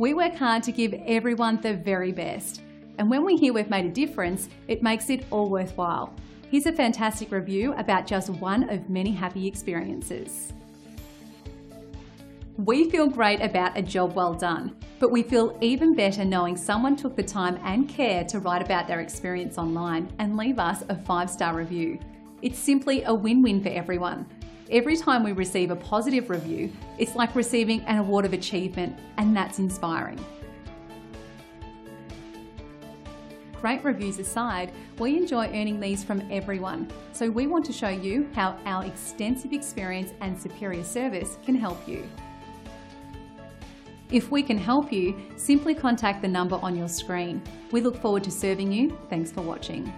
We work hard to give everyone the very best. And when we hear we've made a difference, it makes it all worthwhile. Here's a fantastic review about just one of many happy experiences. We feel great about a job well done, but we feel even better knowing someone took the time and care to write about their experience online and leave us a five star review. It's simply a win win for everyone. Every time we receive a positive review, it's like receiving an award of achievement, and that's inspiring. Great reviews aside, we enjoy earning these from everyone, so we want to show you how our extensive experience and superior service can help you. If we can help you, simply contact the number on your screen. We look forward to serving you. Thanks for watching.